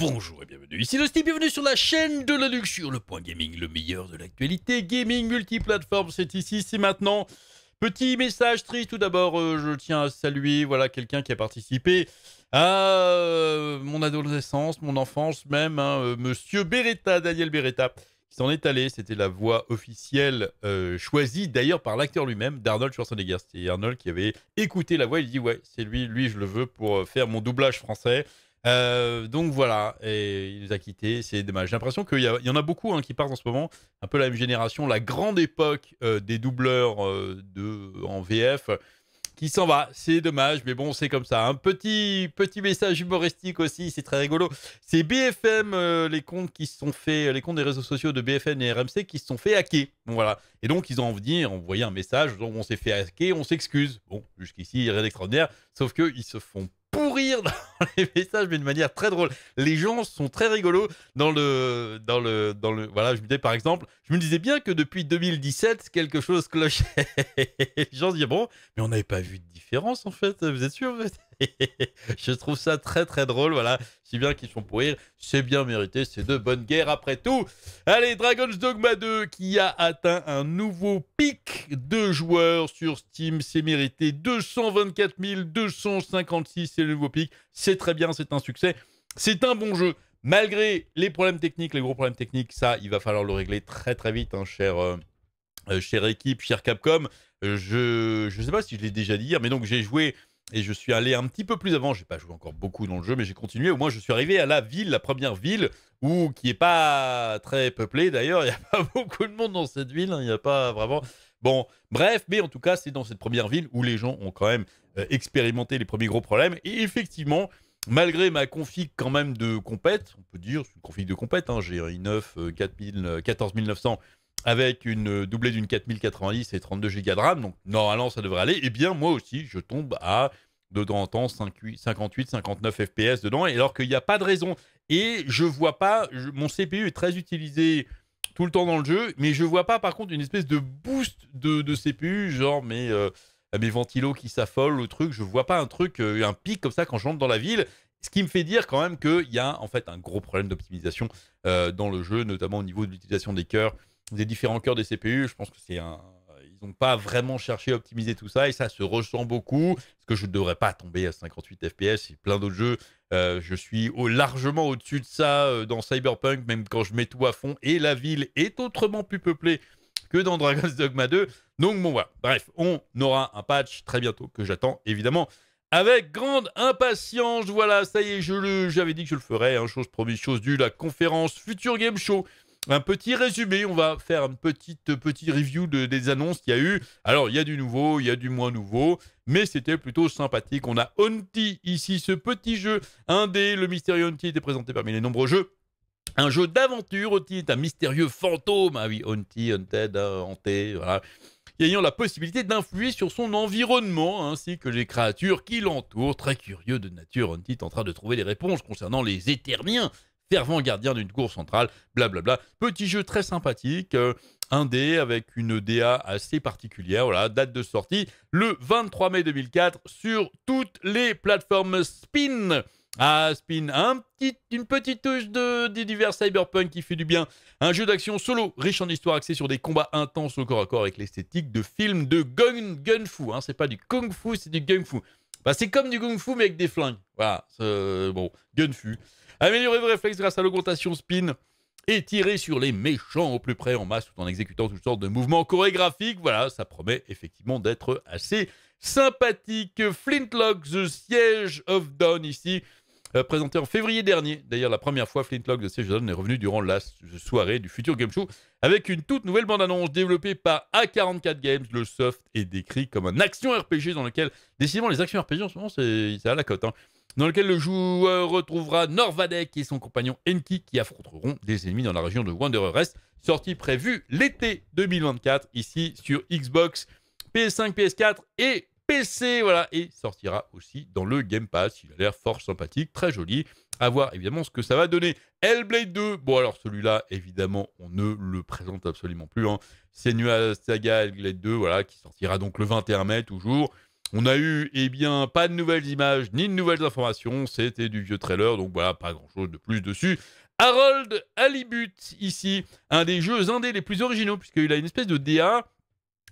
bonjour et bienvenue. Ici le Steve, bienvenue sur la chaîne de la luxure, le point gaming, le meilleur de l'actualité. Gaming multiplateforme, c'est ici, c'est maintenant. Petit message triste tout d'abord, euh, je tiens à saluer voilà quelqu'un qui a participé à euh, mon adolescence, mon enfance même, hein, euh, Monsieur Beretta, Daniel Beretta, qui s'en est allé. C'était la voix officielle choisie d'ailleurs par l'acteur lui-même, d'Arnold Schwarzenegger. C'était Arnold qui avait écouté la voix, il dit ouais, c'est lui, lui je le veux pour faire mon doublage français. Euh, donc voilà, il nous a quittés, c'est dommage. J'ai l'impression qu'il y, en a beaucoup hein, qui partent en ce moment, un peu la même génération, la grande époque euh, des doubleurs euh, en VF qui s'en va. C'est dommage, mais bon, c'est comme ça. Un petit, petit message humoristique aussi, c'est très rigolo. C'est BFM, les comptes qui se sont fait, les comptes des réseaux sociaux de BFM et RMC qui se sont fait hacker. Voilà. Et donc ils ont envie, envoyé un message, on s'est fait hacker, on s'excuse. Bon, jusqu'ici rien d'extraordinaire, sauf qu'ils se font pourrir dans les messages, mais de manière très drôle. Les gens sont très rigolos dans le, dans le, dans le. Voilà, je me disais par exemple, je me disais bien que depuis 2017, quelque chose clochait. les gens disaient bon, mais on n'avait pas vu de différence en fait. Vous êtes sûr Je trouve ça très très drôle. Voilà, si bien qu'ils font pourrir, c'est bien mérité. C'est de bonne guerre après tout. Allez, Dragon's Dogma 2 qui a atteint un nouveau pic de joueurs sur Steam. C'est mérité. 224 256, c'est le C'est très bien, c'est un succès. C'est un bon jeu. Malgré les problèmes techniques, les gros problèmes techniques, ça, il va falloir le régler très très vite, hein, cher, euh, euh, chère équipe, cher Capcom. Euh, je ne sais pas si je l'ai déjà dit mais donc j'ai joué et je suis allé un petit peu plus avant. J'ai pas joué encore beaucoup dans le jeu, mais j'ai continué. Au moins, je suis arrivé à la ville, la première ville, où qui est pas très peuplée d'ailleurs. Il n'y a pas beaucoup de monde dans cette ville. Hein. Il n'y a pas vraiment. Bon, bref, mais en tout cas, c'est dans cette première ville où les gens ont quand même euh, expérimenté les premiers gros problèmes. Et effectivement, malgré ma config quand même de compète, on peut dire, c'est une config de compète, hein, j'ai un i9 4000, 14900 avec une doublée d'une 4090 et 32 Go de RAM, donc normalement ça devrait aller, et eh bien moi aussi je tombe à de temps en temps 58, 59 FPS dedans, alors qu'il n'y a pas de raison. Et je vois pas, mon CPU est très utilisé tout le temps dans le jeu, mais je vois pas par contre une espèce de boost de, CPU, genre mes, euh, mes ventilos qui s'affolent, le truc, je vois pas un truc, euh, un pic comme ça quand je rentre dans la ville. Ce qui me fait dire quand même qu'il y a en fait un gros problème d'optimisation euh, dans le jeu, notamment au niveau de l'utilisation des cœurs des différents cœurs des CPU. Je pense que c'est un. Ils n'ont pas vraiment cherché à optimiser tout ça et ça se ressent beaucoup. Parce que je ne devrais pas tomber à 58 FPS. Il plein d'autres jeux. Euh, je suis largement au-dessus de ça euh, dans Cyberpunk, même quand je mets tout à fond. Et la ville est autrement plus peuplée que dans Dragon's Dogma 2. Donc bon voilà. Bref, on aura un patch très bientôt que j'attends évidemment avec grande impatience. Voilà, ça y est, je j'avais dit que je le ferais. Hein, chose promise, chose due. La conférence Future Game Show un petit résumé. On va faire une petite petit review de, des annonces qu'il y a eu. Alors, il y a du nouveau, il y a du moins nouveau, mais c'était plutôt sympathique. On a Onti ici, ce petit jeu indé. Le mystérieux Onti était présenté parmi les nombreux jeux. Un jeu d'aventure, Onti est un mystérieux fantôme. Ah oui, Onti, Haunted, hein, hanté, voilà. Ayant la possibilité d'influer sur son environnement ainsi que les créatures qui l'entourent. Très curieux de nature, Onti est en train de trouver les réponses concernant les Éterniens fervent gardien d'une cour centrale, blablabla. Petit jeu très sympathique, euh, un dé avec une DA assez particulière. Voilà, date de sortie le 23 mai 2004 sur toutes les plateformes Spin. Ah, Spin, un petit, une petite touche de, divers cyberpunk qui fait du bien. Un jeu d'action solo, riche en histoire, axé sur des combats intenses au corps à corps avec l'esthétique de film de gun, gun fu. Hein. C'est pas du kung fu, c'est du gun fu. Bah, c'est comme du kung mais avec des flingues. Voilà, bon, gun fu. Améliorer vos réflexes grâce à l'augmentation spin et tirer sur les méchants au plus près en masse tout en exécutant toutes sortes de mouvements chorégraphiques. Voilà, ça promet effectivement d'être assez sympathique. Flintlock, The Siege of Dawn ici, euh, présenté en février dernier. D'ailleurs, la première fois Flintlock, The Siege of Dawn est revenu durant la soirée du futur Game Show avec une toute nouvelle bande-annonce développée par A44 Games. Le soft est décrit comme un action RPG dans lequel, décidément, les actions RPG en ce moment, c'est à la cote. Hein dans lequel le joueur retrouvera Norvadek et son compagnon Enki qui affronteront des ennemis dans la région de Wanderer Rest, sortie prévue l'été 2024 ici sur Xbox, PS5, PS4 et PC, voilà, et sortira aussi dans le Game Pass. Il a l'air fort sympathique, très joli. À voir évidemment ce que ça va donner. Hellblade 2, bon alors celui-là, évidemment, on ne le présente absolument plus. Hein. Senua Saga Hellblade 2, voilà, qui sortira donc le 21 mai toujours. On a eu, eh bien, pas de nouvelles images ni de nouvelles informations. C'était du vieux trailer, donc voilà, pas grand-chose de plus dessus. Harold Halibut, ici, un des jeux indés les plus originaux, puisqu'il a une espèce de DA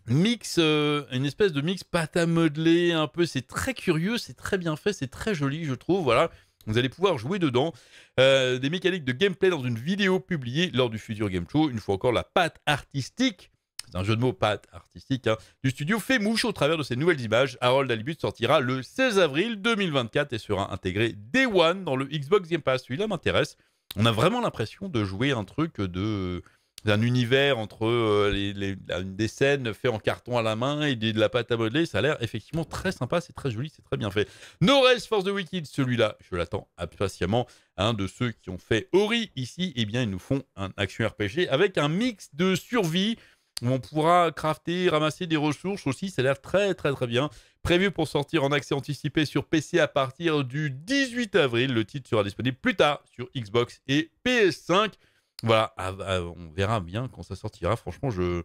mix, euh, une espèce de mix pâte à modeler un peu. C'est très curieux, c'est très bien fait, c'est très joli, je trouve. Voilà. Vous allez pouvoir jouer dedans. Euh, des mécaniques de gameplay dans une vidéo publiée lors du Future Game Show. Une fois encore, la patte artistique c'est un jeu de mots pâte artistique, hein, du studio fait mouche au travers de ces nouvelles images. Harold Alibut sortira le 16 avril 2024 et sera intégré Day One dans le Xbox Game Pass. Celui-là m'intéresse. On a vraiment l'impression de jouer un truc de d'un univers entre euh, des scènes faites en carton à la main et de, la pâte à modeler. Ça a l'air effectivement très sympa, c'est très joli, c'est très bien fait. No Rest for the Wicked, celui-là, je l'attends impatiemment. Un de ceux qui ont fait Ori ici, eh bien, ils nous font un action RPG avec un mix de survie on pourra crafter, ramasser des ressources aussi. Ça a l'air très très très bien. Prévu pour sortir en accès anticipé sur PC à partir du 18 avril. Le titre sera disponible plus tard sur Xbox et PS5. Voilà, on verra bien quand ça sortira. Franchement, je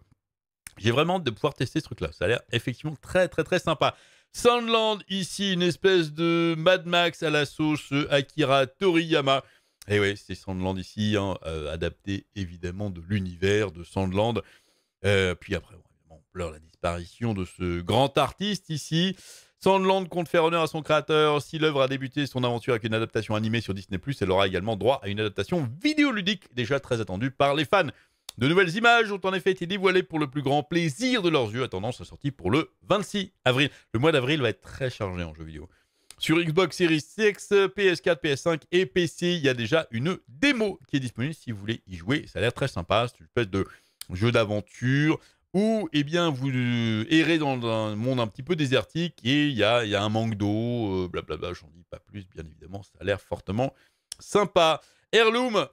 j'ai vraiment hâte de pouvoir tester ce truc-là. Ça a l'air effectivement très très très sympa. Sandland, ici, une espèce de Mad Max à la sauce Akira Toriyama. Et oui, c'est Sandland ici, hein, euh, adapté évidemment de l'univers de Sandland. Euh, puis après, on pleure la disparition de ce grand artiste ici. Sandland compte faire honneur à son créateur. Si l'œuvre a débuté son aventure avec une adaptation animée sur Disney+, elle aura également droit à une adaptation vidéoludique déjà très attendue par les fans. De nouvelles images ont en effet été dévoilées pour le plus grand plaisir de leurs yeux, attendant sa sortie pour le 26 avril. Le mois d'avril va être très chargé en jeux vidéo. Sur Xbox Series X, PS4, PS5 et PC, il y a déjà une démo qui est disponible si vous voulez y jouer. Ça a l'air très sympa. C'est une espèce de jeu d'aventure où eh bien, vous euh, errez dans un monde un petit peu désertique et il y a, y a, un manque d'eau, euh, blablabla, j'en dis pas plus, bien évidemment, ça a l'air fortement sympa. Heirloom,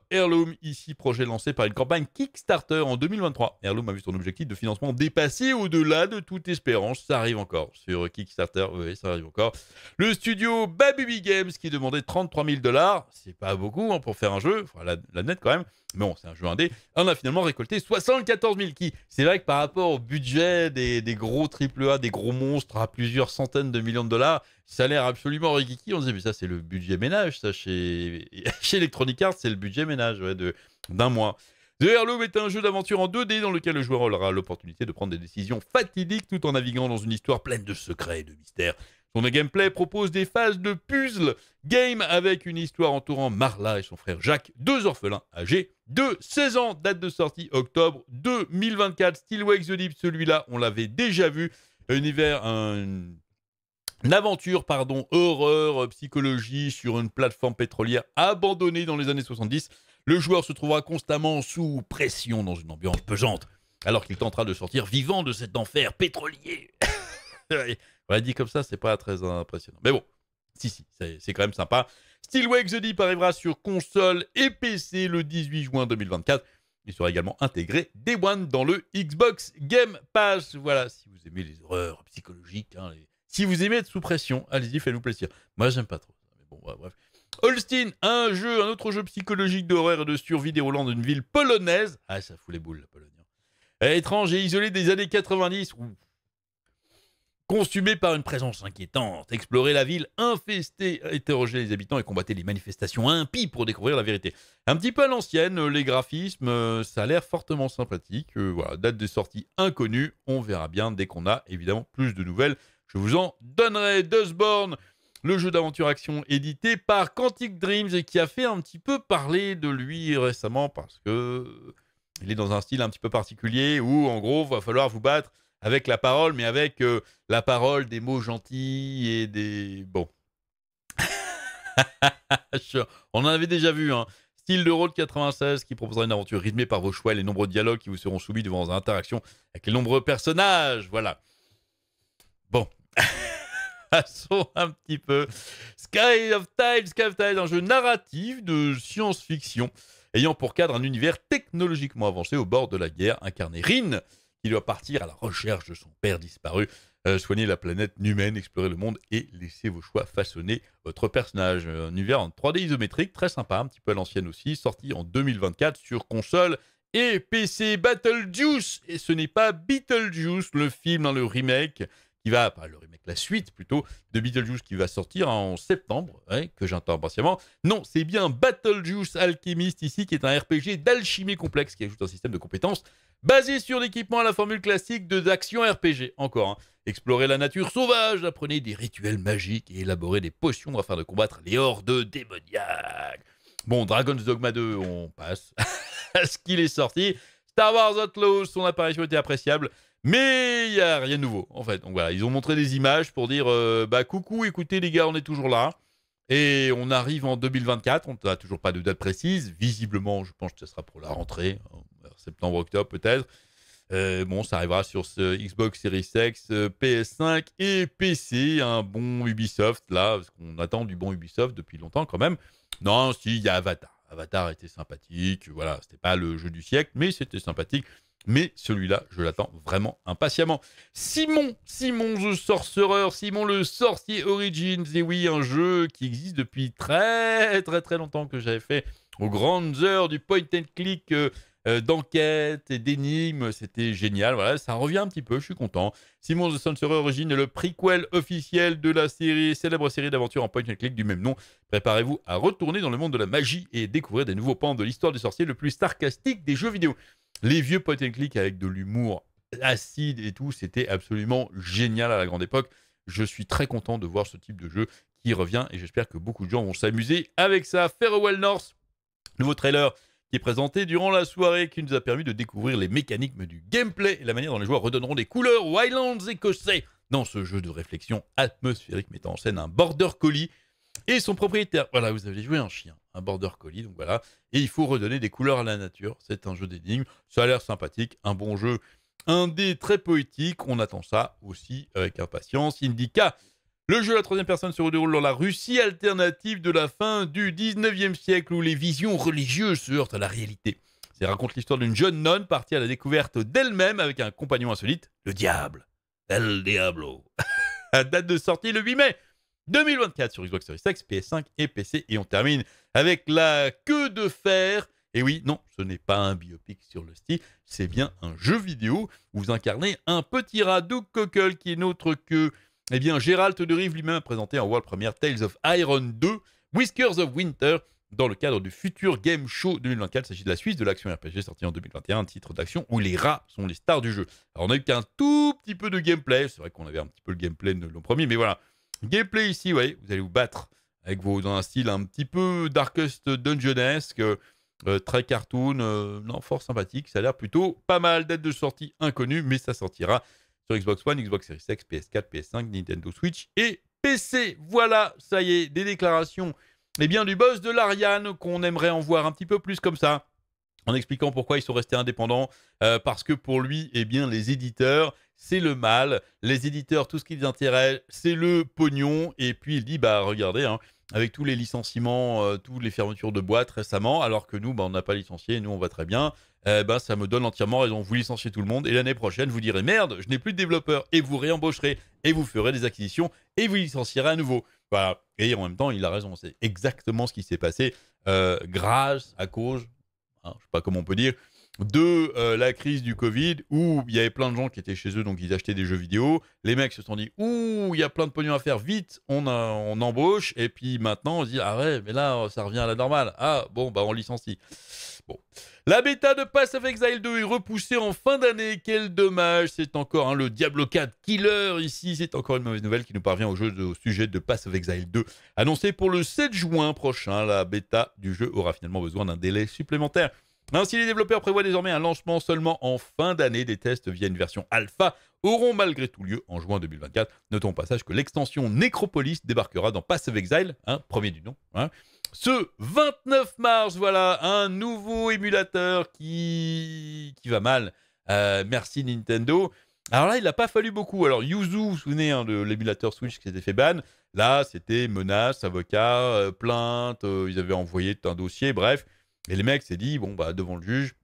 ici projet lancé par une campagne Kickstarter en 2023. Heirloom a vu son objectif de financement dépasser au-delà de toute espérance. Ça arrive encore sur Kickstarter, oui, ça arrive encore. Le studio Baby Games qui demandait 33 000 dollars, c'est pas beaucoup hein, pour faire un jeu, la, la net quand même, mais bon, c'est un jeu indé. On a finalement récolté 74 000 qui. C'est vrai que par rapport au budget des, des gros AAA, des gros monstres à plusieurs centaines de millions de dollars, l'air absolument rigiki. On se dit, mais ça, c'est le budget ménage. Ça, chez, chez Electronic Arts, c'est le budget ménage ouais, d'un mois. The Heirloom est un jeu d'aventure en 2D dans lequel le joueur aura l'opportunité de prendre des décisions fatidiques tout en naviguant dans une histoire pleine de secrets et de mystères. Son gameplay propose des phases de puzzle game avec une histoire entourant Marla et son frère Jacques, deux orphelins âgés de 16 ans. Date de sortie octobre 2024. Still Wake the Deep, celui-là, on l'avait déjà vu. Univers, un, une aventure, pardon, horreur, psychologie sur une plateforme pétrolière abandonnée dans les années 70. Le joueur se trouvera constamment sous pression dans une ambiance pesante, alors qu'il tentera de sortir vivant de cet enfer pétrolier. On l'a dit comme ça, c'est pas très impressionnant. Mais bon, si, si, c'est quand même sympa. Still Wake the Deep arrivera sur console et PC le 18 juin 2024. Il sera également intégré Day One dans le Xbox Game Pass. Voilà, si vous aimez les horreurs psychologiques, hein, si vous aimez être sous pression, allez-y, faites-vous plaisir. Moi, j'aime pas trop. Mais bref. Holstein, un jeu, un autre jeu psychologique d'horreur et de survie déroulant dans une ville polonaise. Ah, ça fout les boules, la Pologne. Hein. Étrange et isolé des années 90. Consumé par une présence inquiétante, explorer la ville infestée, interroger les habitants et combattre les manifestations impies pour découvrir la vérité. Un petit peu à l'ancienne, les graphismes, euh, ça a l'air fortement sympathique. Euh, date de sortie inconnue, on verra bien dès qu'on a évidemment plus de nouvelles. Je vous en donnerai. Dustborn, le jeu d'aventure-action édité par Quantic Dreams et qui a fait un petit peu parler de lui récemment parce que il est dans un style un petit peu particulier où en gros, va falloir vous battre avec la parole, mais avec euh, la parole, des mots gentils et des... Bon. On en avait déjà vu, hein. Style de rôle 96 qui proposera une aventure rythmée par vos choix et les nombreux dialogues qui vous seront soumis devant vos interactions avec les nombreux personnages. Voilà. Bon. Passons un petit peu. Sky of Tide, Sky of Tide, un jeu narratif de science-fiction ayant pour cadre un univers technologiquement avancé au bord de la guerre, incarné Rin, qui doit partir à la recherche de son père disparu, euh, soigner la planète humaine, explorer le monde et laisser vos choix façonner votre personnage. Un univers en 3D isométrique, très sympa, un petit peu à l'ancienne aussi, sorti en 2024 sur console et PC Battle Juice. Et ce n'est pas Beetlejuice, le film dans le remake, qui va, pas le remake, la suite plutôt, de Beetlejuice qui va sortir en septembre, que j'entends impatiemment. Non, c'est bien Battlejuice Alchemist ici, qui est un RPG d'alchimie complexe qui ajoute un système de compétences basé sur l'équipement à la formule classique de d'action RPG. Encore, hein. explorer la nature sauvage, apprenez des rituels magiques et élaborer des potions afin de combattre les hordes démoniaques. Bon, Dragon's Dogma 2, on passe à ce qu'il est sorti. Star Wars Outlaws, son apparition était appréciable. Mais il n'y a rien de nouveau, en fait. Donc voilà, ils ont montré des images pour dire euh, bah coucou, écoutez les gars, on est toujours là. Et on arrive en 2024, on n'a toujours pas de date précise. Visiblement, je pense que ce sera pour la rentrée, septembre-octobre peut-être. Euh, bon, ça arrivera sur ce Xbox Series X, euh, PS5 et PC. Un bon Ubisoft, là, parce qu'on attend du bon Ubisoft depuis longtemps quand même. Non, si, il y a Avatar. Avatar était sympathique, voilà, c'était pas le jeu du siècle, mais c'était sympathique. Mais celui-là, je l'attends vraiment impatiemment. Simon, Simon the Sorcerer, Simon le Sorcier Origins. Et oui, un jeu qui existe depuis très très très longtemps que j'avais fait aux grandes heures du point and click euh, euh, d'enquête et d'énigmes. C'était génial. Voilà, ça revient un petit peu, je suis content. Simon the Sorcerer Origins est le prequel officiel de la série, célèbre série d'aventures en point and click du même nom. Préparez-vous à retourner dans le monde de la magie et découvrir des nouveaux pans de l'histoire du sorcier le plus sarcastique des jeux vidéo. Les vieux point and click avec de l'humour acide et tout, c'était absolument génial à la grande époque. Je suis très content de voir ce type de jeu qui revient et j'espère que beaucoup de gens vont s'amuser avec ça. Farewell North, nouveau trailer qui est présenté durant la soirée qui nous a permis de découvrir les mécanismes du gameplay et la manière dont les joueurs redonneront des couleurs aux Highlands écossais dans ce jeu de réflexion atmosphérique mettant en scène un border collie et son propriétaire. Voilà, vous avez joué un chien, un border collie, donc voilà. Et il faut redonner des couleurs à la nature. C'est un jeu d'énigmes. Ça a l'air sympathique, un bon jeu. Un dé très poétique. On attend ça aussi avec impatience. Indica. Le jeu à la troisième personne se déroule dans la Russie alternative de la fin du 19e siècle où les visions religieuses se heurtent à la réalité. Ça raconte l'histoire d'une jeune nonne partie à la découverte d'elle-même avec un compagnon insolite, le diable. El Diablo. à date de sortie le 8 mai 2024 sur Xbox Series X, PS5 et PC. Et on termine avec la queue de fer. Et oui, non, ce n'est pas un biopic sur le style, c'est bien un jeu vidéo où vous incarnez un petit rat Doug Cockle qui est notre queue. Eh bien, Gérald de Rive lui-même a présenté en world première Tales of Iron 2, Whiskers of Winter, dans le cadre du futur Game Show 2024. Il s'agit de la Suisse de l'action RPG sorti en 2021, un titre d'action où les rats sont les stars du jeu. Alors, on a eu qu'un tout petit peu de gameplay. C'est vrai qu'on avait un petit peu le gameplay de l'an premier, mais voilà. Gameplay ici, vous allez vous battre avec vos, dans un style un petit peu Darkest Dungeonesque, euh, très cartoon, euh, non, fort sympathique. Ça a l'air plutôt pas mal. Date de sortie inconnue, mais ça sortira sur Xbox One, Xbox Series X, PS4, PS5, Nintendo Switch et PC. Voilà, ça y est, des déclarations eh bien, du boss de l'Ariane qu'on aimerait en voir un petit peu plus comme ça en expliquant pourquoi ils sont restés indépendants, euh, parce que pour lui, eh bien, les éditeurs, c'est le mal. Les éditeurs, tout ce qui les intéresse, c'est le pognon. Et puis il dit, bah regardez, hein, avec tous les licenciements, euh, toutes les fermetures de boîtes récemment, alors que nous, bah, on n'a pas licencié, nous, on va très bien, eh ben, ça me donne entièrement raison. Vous licenciez tout le monde, et l'année prochaine, vous direz, merde, je n'ai plus de développeurs, et vous réembaucherez, et vous ferez des acquisitions, et vous licencierez à nouveau. Voilà. Et en même temps, il a raison. C'est exactement ce qui s'est passé euh, grâce, à cause, hein, je ne sais pas comment on peut dire, de euh, la crise du Covid où il y avait plein de gens qui étaient chez eux, donc ils achetaient des jeux vidéo. Les mecs se sont dit, ouh, il y a plein de pognon à faire, vite, on, on embauche. Et puis maintenant, on se dit, ah ouais, mais là, ça revient à la normale. Ah bon, bah on licencie. Bon. La bêta de Pass of Exile 2 est repoussée en fin d'année. Quel dommage. C'est encore hein, le Diablo 4 Killer ici. C'est encore une mauvaise nouvelle qui nous parvient au, jeu au sujet de Pass of Exile 2. Annoncé pour le 7 juin prochain, la bêta du jeu aura finalement besoin d'un délai supplémentaire. Ainsi, les développeurs prévoient désormais un lancement seulement en fin d'année. Des tests via une version alpha auront malgré tout lieu en juin 2024. Notons au passage que l'extension Necropolis débarquera dans Pass of Exile, hein, premier du nom, hein. ce 29 mars. Voilà, un nouveau émulateur qui, qui va mal. Euh, merci Nintendo. Alors là, il n'a pas fallu beaucoup. Alors, Yuzu, vous vous souvenez hein, de l'émulateur Switch qui s'était fait ban? Là, c'était menace, avocat, euh, plainte. Euh, ils avaient envoyé un dossier, bref. Et les mecs s'est dit, bon, bah, devant le juge,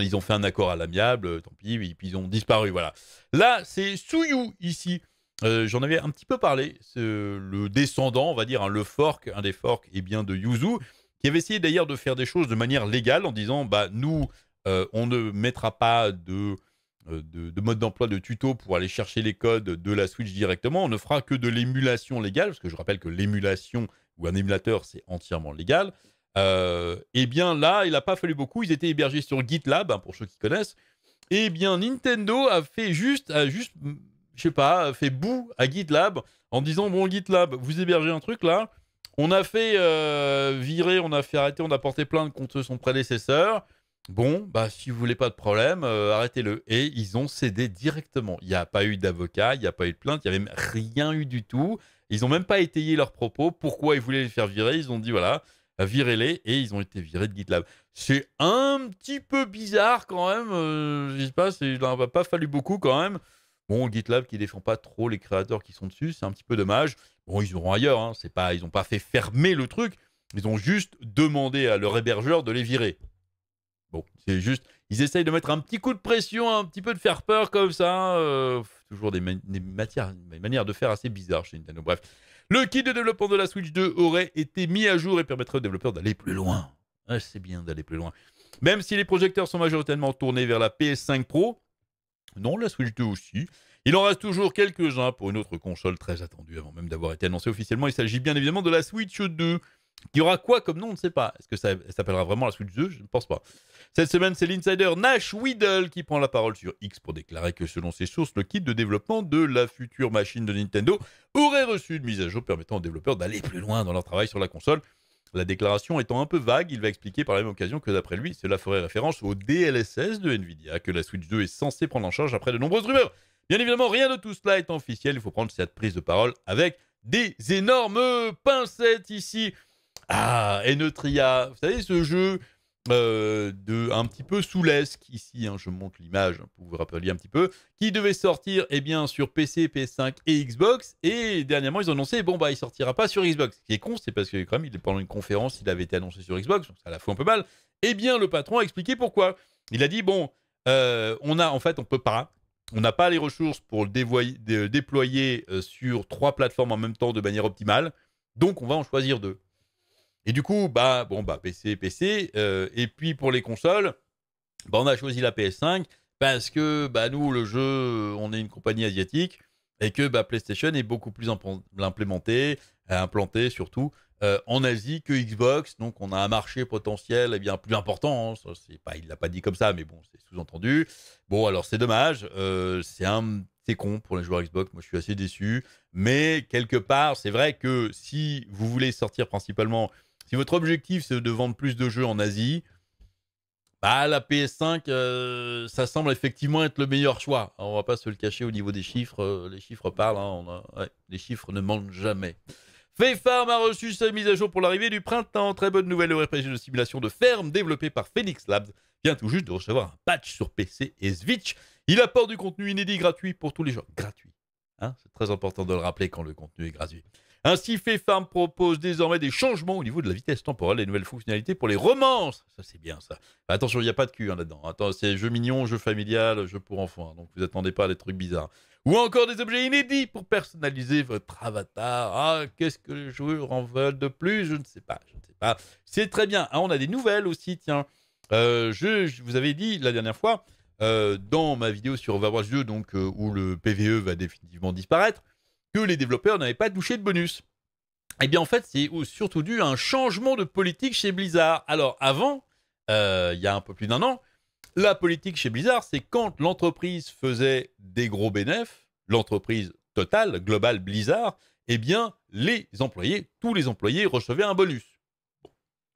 ils ont fait un accord à l'amiable, euh, tant pis, et puis ils ont disparu, voilà. Là, c'est Suyu, ici. Euh, j'en avais un petit peu parlé, le descendant, on va dire, hein, le fork, un des forks, et eh bien, de Yuzu, qui avait essayé d'ailleurs de faire des choses de manière légale en disant, bah, nous, euh, on ne mettra pas de de, mode d'emploi de tuto pour aller chercher les codes de la Switch directement. On ne fera que de l'émulation légale, parce que je rappelle que l'émulation ou un émulateur, c'est entièrement légal. Euh, eh bien là, il n'a pas fallu beaucoup. Ils étaient hébergés sur GitLab, hein, pour ceux qui connaissent. Eh bien, Nintendo a fait juste, a juste, je sais pas, fait bout à GitLab en disant bon GitLab, vous hébergez un truc là. On a fait euh, virer, on a fait arrêter, on a porté plainte contre son prédécesseur. Bon, bah si vous voulez pas de problème, euh, arrêtez-le. Et ils ont cédé directement. Il n'y a pas eu d'avocat, il n'y a pas eu de plainte, il n'y a même rien eu du tout. Ils n'ont même pas étayé leurs propos. Pourquoi ils voulaient les faire virer? Ils ont dit voilà, virez-les et ils ont été virés de GitLab. C'est un petit peu bizarre quand même. Euh, je sais pas, il n'en a pas fallu beaucoup quand même. Bon, GitLab qui défend pas trop les créateurs qui sont dessus, c'est un petit peu dommage. Bon, ils auront ailleurs. Hein. C'est pas, ils n'ont pas fait fermer le truc. Ils ont juste demandé à leur hébergeur de les virer. Bon, c'est juste, ils essayent de mettre un petit coup de pression, un petit peu de faire peur comme ça. Euh, toujours des, matières, des manières de faire assez bizarres chez Nintendo. Bref, le kit de développement de la Switch 2 aurait été mis à jour et permettrait aux développeurs d'aller plus loin. Ah, c'est bien d'aller plus loin. Même si les projecteurs sont majoritairement tournés vers la PS5 Pro, non, la Switch 2 aussi. Il en reste toujours quelques-uns pour une autre console très attendue avant même d'avoir été annoncée officiellement. Il s'agit bien évidemment de la Switch 2. Il y aura quoi comme nom On ne sait pas. Est-ce que ça s'appellera vraiment la Switch 2 Je ne pense pas. Cette semaine, c'est l'insider Nash Weedle qui prend la parole sur X pour déclarer que selon ses sources, le kit de développement de la future machine de Nintendo aurait reçu une mise à jour permettant aux développeurs d'aller plus loin dans leur travail sur la console. La déclaration étant un peu vague, il va expliquer par la même occasion que d'après lui, cela ferait référence au DLSS de Nvidia que la Switch 2 est censée prendre en charge après de nombreuses rumeurs. Bien évidemment, rien de tout cela est officiel, il faut prendre cette prise de parole avec des énormes pincettes ici. Ah, Enotria, vous savez, ce jeu euh, de, un petit peu soulesque, ici, hein, je montre l'image pour vous rappeler un petit peu, qui devait sortir eh bien, sur PC, PS5 et Xbox. Et dernièrement, ils ont annoncé, bon, bah, il sortira pas sur Xbox. Ce qui est con, c'est parce que quand même, pendant une conférence, il avait été annoncé sur Xbox, donc ça la fout un peu mal. Eh bien, le patron a expliqué pourquoi. Il a dit, bon, euh, on a, en fait, on peut pas. On n'a pas les ressources pour le déployer euh, sur trois plateformes en même temps de manière optimale. Donc, on va en choisir deux. Et du coup, bah, bon, bah, PC, PC. Euh, et puis pour les consoles, bah, on a choisi la PS5 parce que bah, nous, le jeu, on est une compagnie asiatique et que bah, PlayStation est beaucoup plus implémenté, implanté surtout euh, en Asie que Xbox. Donc on a un marché potentiel eh bien plus important. Hein. c'est pas, il l'a pas dit comme ça, mais bon, c'est sous-entendu. Bon, alors c'est dommage. Euh, c'est un c'est con pour les joueurs Xbox. Moi, je suis assez déçu. Mais quelque part, c'est vrai que si vous voulez sortir principalement si votre objectif c'est de vendre plus de jeux en Asie, bah la PS5, euh, ça semble effectivement être le meilleur choix. On va pas se le cacher au niveau des chiffres. Euh, les chiffres parlent. Hein, les chiffres ne mentent jamais. Farm a reçu sa mise à jour pour l'arrivée du printemps. Très bonne nouvelle, le RPG de simulation de ferme développé par Phoenix Labs vient tout juste de recevoir un patch sur PC et Switch. Il apporte du contenu inédit gratuit pour tous les joueurs. Gratuit. Hein, c'est très important de le rappeler quand le contenu est gratuit. Ainsi, Farm propose désormais des changements au niveau de la vitesse temporelle et nouvelles fonctionnalités pour les romances. Ça, c'est bien ça. attention, il n'y a pas de cul hein, là-dedans. Attends, c'est jeu mignon, jeu familial, jeu pour enfants. Donc vous attendez pas à des trucs bizarres. Ou encore des objets inédits pour personnaliser votre avatar. Ah, qu'est-ce que les joueurs en veulent de plus? Je ne sais pas. Je ne sais pas. C'est très bien. Ah, on a des nouvelles aussi, tiens. Euh, je, vous avais dit la dernière fois, euh, dans ma vidéo sur Overwatch 2, donc, euh, où le PVE va définitivement disparaître, que les développeurs n'avaient pas touché de bonus. Eh bien, en fait, c'est surtout dû à un changement de politique chez Blizzard. Alors, avant, euh, il y a un peu plus d'un an, la politique chez Blizzard, c'est quand l'entreprise faisait des gros bénéfices, l'entreprise totale, globale Blizzard, eh bien, les employés, tous les employés recevaient un bonus.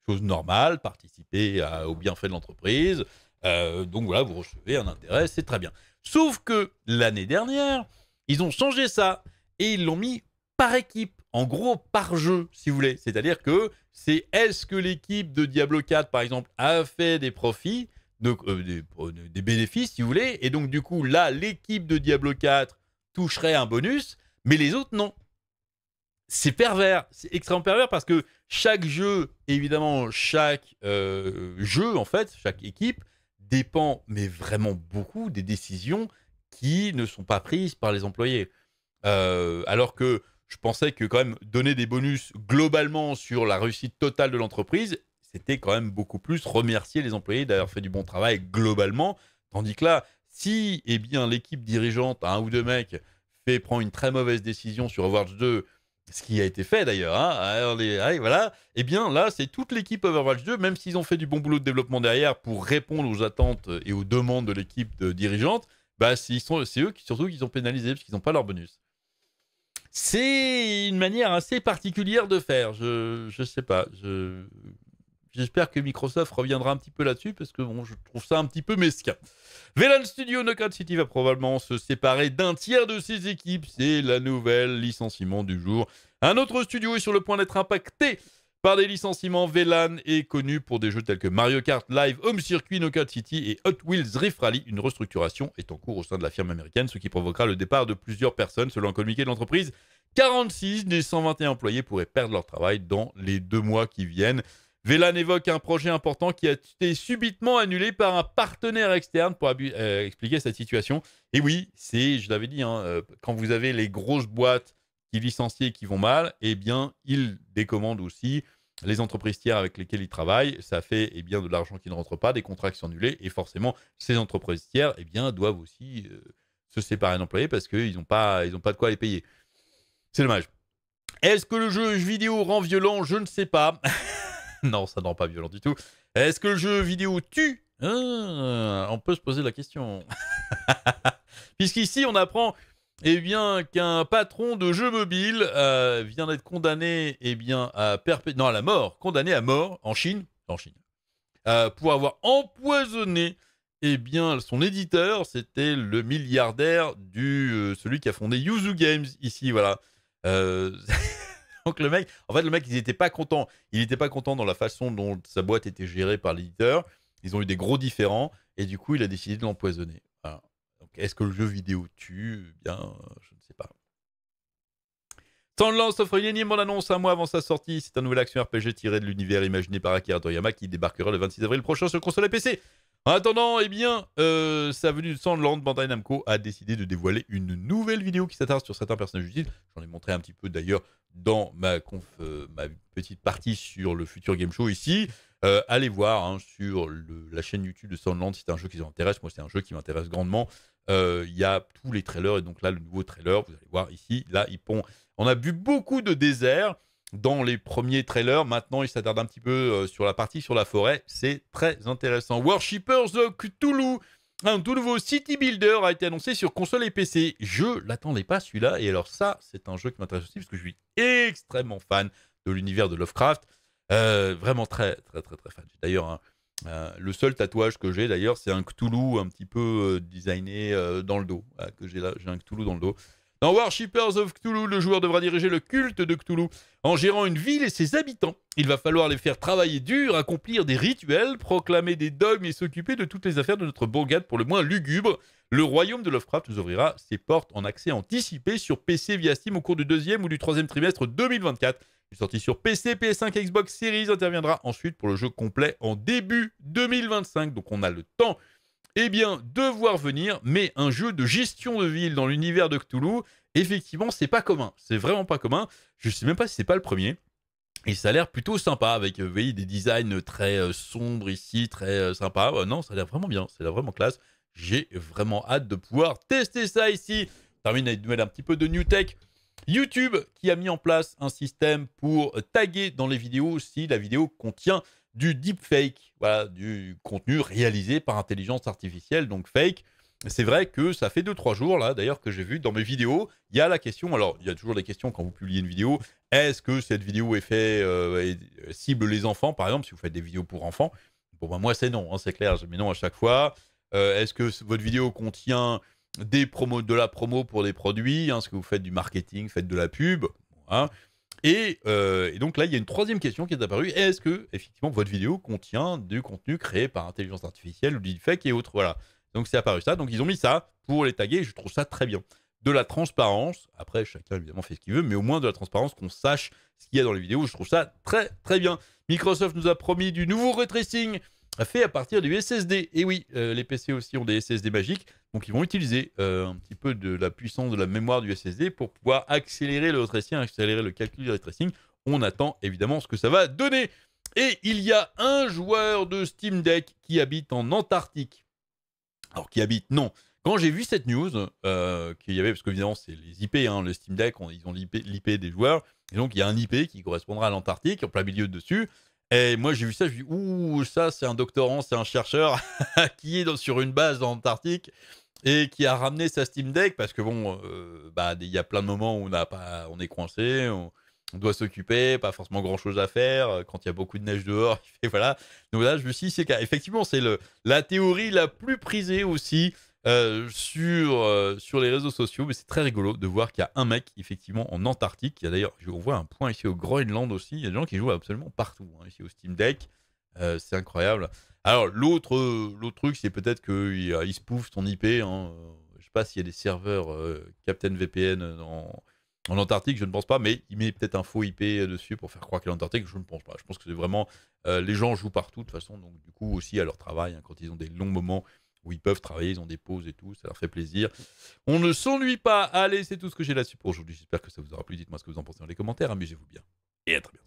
chose normale, participer au bienfait de l'entreprise. Euh, donc voilà, vous recevez un intérêt, c'est très bien. Sauf que l'année dernière, ils ont changé ça et ils l'ont mis par équipe, en gros par jeu, si vous voulez. C'est-à-dire que c'est est-ce que l'équipe de Diablo 4, par exemple, a fait des profits, euh, euh, des, bénéfices, si vous voulez, et donc du coup, là, l'équipe de Diablo 4 toucherait un bonus, mais les autres, non. C'est pervers, c'est extrêmement pervers parce que chaque jeu, évidemment, chaque euh, jeu, en fait, chaque équipe, dépend, mais vraiment beaucoup, des décisions qui ne sont pas prises par les employés. Euh, alors que je pensais que quand même donner des bonus globalement sur la réussite totale de l'entreprise, c'était quand même beaucoup plus remercier les employés d'avoir fait du bon travail globalement. Tandis que là, Si eh bien l'équipe dirigeante, un ou deux mecs, fait prend une très mauvaise décision sur Overwatch 2, ce qui a été fait d'ailleurs, hein, voilà, eh bien là c'est toute l'équipe Overwatch 2, même s'ils ont fait du bon boulot de développement derrière pour répondre aux attentes et aux demandes de l'équipe dirigeante, bah c'est eux qui surtout qui sont pénalisés parce qu'ils n'ont pas leur bonus. C'est une manière assez particulière de faire. Je je sais pas. Je J'espère que Microsoft reviendra un petit peu là-dessus parce que bon, je trouve ça un petit peu mesquin. VLAN Studio Knockout City va probablement se séparer d'un tiers de ses équipes. C'est la nouvelle licenciement du jour. Un autre studio est sur le point d'être impacté par des licenciements. VLAN est connu pour des jeux tels que Mario Kart Live, Home Circuit, Knockout City et Hot Wheels Rift Rally. Une restructuration est en cours au sein de la firme américaine, ce qui provoquera le départ de plusieurs personnes. Selon un communiqué de l'entreprise, 46 des 121 employés pourraient perdre leur travail dans les deux mois qui viennent. VLAN évoque un projet important qui a été subitement annulé par un partenaire externe pour euh, expliquer cette situation. Et oui, c'est, je l'avais dit, hein, euh, quand vous avez les grosses boîtes qui licencient et qui vont mal, eh bien, ils décommandent aussi les entreprises tiers avec lesquelles ils travaillent. Ça fait eh bien, de l'argent qui ne rentre pas, des contrats qui sont annulés. Et forcément, ces entreprises tiers eh bien, doivent aussi euh, se séparer d'employés parce qu'ils n'ont pas, ils pas de quoi les payer. C'est dommage. Est-ce que le jeu vidéo rend violent? Je ne sais pas. non, ça ne rend pas violent du tout. Est-ce que le jeu vidéo tue? Ah, On peut se poser la question. Puisqu'ici, on apprend eh bien, qu'un patron de jeu mobile euh, vient d'être condamné eh bien, à, non, à la mort, condamné à mort en Chine, en Chine euh, pour avoir empoisonné eh bien, son éditeur, c'était le milliardaire du euh, celui qui a fondé Yuzu Games ici, voilà. Donc le mec, en fait, le mec, ils n'étaient pas contents. Il n'était pas content dans la façon dont sa boîte était gérée par l'éditeur. Ils ont eu des gros différends et du coup, il a décidé de l'empoisonner. Est-ce que le jeu vidéo tue eh Bien, je ne sais pas. Sandlands offre une énième annonce un mois avant sa sortie. C'est un nouvel action RPG tiré de l'univers imaginé par Akira Toriyama qui débarquera le 26 avril prochain sur console et PC. En attendant, eh bien, euh, sa venue de Sandland, Bandai Namco a décidé de dévoiler une nouvelle vidéo qui s'attarde sur certains personnages utiles. J'en ai montré un petit peu d'ailleurs dans ma, euh, petite partie sur le futur game show ici. Euh, allez voir hein, sur la chaîne YouTube de Sandland si c'est un jeu qui vous intéresse. Moi, c'est un jeu qui m'intéresse grandement. Il y a tous les trailers et donc là, le nouveau trailer, vous allez voir ici. Là, ils pond. On a vu beaucoup de désert dans les premiers trailers. Maintenant, il s'attarde un petit peu euh, sur la partie sur la forêt. C'est très intéressant. Worshippers of Cthulhu, un tout nouveau city builder a été annoncé sur console et PC. Je l'attendais pas celui-là. Et alors ça, c'est un jeu qui m'intéresse aussi parce que je suis extrêmement fan de l'univers de Lovecraft. Euh, vraiment très, très, très, très fan. D'ailleurs, euh, le seul tatouage que j'ai d'ailleurs, c'est un Cthulhu un petit peu designé dans le dos. que j'ai là, un dans le dos. Dans Warshippers of Cthulhu, le joueur devra diriger le culte de Cthulhu en gérant une ville et ses habitants. Il va falloir les faire travailler dur, accomplir des rituels, proclamer des dogmes et s'occuper de toutes les affaires de notre bourgade pour le moins lugubre. Le royaume de Lovecraft nous ouvrira ses portes en accès anticipé sur PC via Steam au cours du deuxième ou du troisième trimestre 2024. Il sorti sur PC, PS5, Xbox Series, interviendra ensuite pour le jeu complet en début 2025. Donc on a le temps eh bien, devoir venir, mais un jeu de gestion de ville dans l'univers de Cthulhu, effectivement, c'est pas commun. C'est vraiment pas commun. Je sais même pas si c'est pas le premier. Et ça a l'air plutôt sympa avec euh, des designs très euh, sombres ici, très euh, sympa. non, ça a l'air vraiment bien, ça a vraiment classe. J'ai vraiment hâte de pouvoir tester ça ici. termine avec un petit peu de new tech. YouTube qui a mis en place un système pour taguer dans les vidéos si la vidéo contient du deepfake, voilà, du contenu réalisé par intelligence artificielle, donc fake. C'est vrai que ça fait 2-3 jours, là, d'ailleurs, que j'ai vu dans mes vidéos, il y a la question, alors, il y a toujours des questions quand vous publiez une vidéo, est-ce que cette vidéo est fait, euh, cible les enfants, par exemple, si vous faites des vidéos pour enfants? Bon, bah, moi, c'est non, hein, c'est clair, je mets non à chaque fois. Euh, est-ce que votre vidéo contient des promos, de la promo pour des produits Est-ce que vous faites du marketing, faites de la pub hein euh, et, donc là, il y a une troisième question qui est apparue. Est-ce que, effectivement, votre vidéo contient du contenu créé par intelligence artificielle ou deepfake et autres? Voilà. Donc c'est apparu ça. Donc ils ont mis ça pour les taguer. Je trouve ça très bien. De la transparence. Après, chacun évidemment fait ce qu'il veut, mais au moins de la transparence, qu'on sache ce qu'il y a dans les vidéos. Je trouve ça très très bien. Microsoft nous a promis du nouveau ray tracing fait à partir du SSD. Et oui, euh, les PC aussi ont des SSD magiques, donc ils vont utiliser euh, un petit peu de la puissance de la mémoire du SSD pour pouvoir accélérer le tracing, accélérer le calcul du tracing. On attend évidemment ce que ça va donner. Et il y a un joueur de Steam Deck qui habite en Antarctique. Alors, qui habite Non. Quand j'ai vu cette news, euh, qu'il y avait, parce qu'évidemment, c'est les IP, hein, le Steam Deck, ils ont l'IP des joueurs. Et donc, il y a un IP qui correspondra à l'Antarctique, en plein milieu dessus. Et moi, j'ai vu ça, je me suis dit, ouh, ça, c'est un doctorant, c'est un chercheur qui est sur une base en Antarctique et qui a ramené sa Steam Deck parce que bon, euh, bah, il y a plein de moments où on, a pas, on est coincé, on, doit s'occuper, pas forcément grand chose à faire. Euh, quand il y a beaucoup de neige dehors, et voilà. Donc là, je me suis dit, c'est effectivement, c'est la théorie la plus prisée aussi euh, sur, sur les réseaux sociaux. Mais c'est très rigolo de voir qu'il y a un mec, effectivement, en Antarctique. Il y a d'ailleurs, on voit un point ici au Groenland aussi. Il y a des gens qui jouent absolument partout, hein, ici au Steam Deck. c'est incroyable. Alors, l'autre, truc, c'est peut-être qu'il il spoof ton IP. Hein. Je sais pas s'il y a des serveurs euh, Captain VPN en, en, Antarctique, je ne pense pas, mais il met peut-être un faux IP dessus pour faire croire qu'il est en Antarctique. Je ne pense pas. Je pense que c'est vraiment. Euh, les gens jouent partout, de toute façon, donc du coup, aussi à leur travail, hein, quand ils ont des longs moments où ils peuvent travailler, ils ont des pauses et tout, ça leur fait plaisir. On ne s'ennuie pas. Allez, c'est tout ce que j'ai là-dessus pour aujourd'hui. J'espère que ça vous aura plu. Dites-moi ce que vous en pensez dans les commentaires. Amusez-vous bien. Et à très bientôt.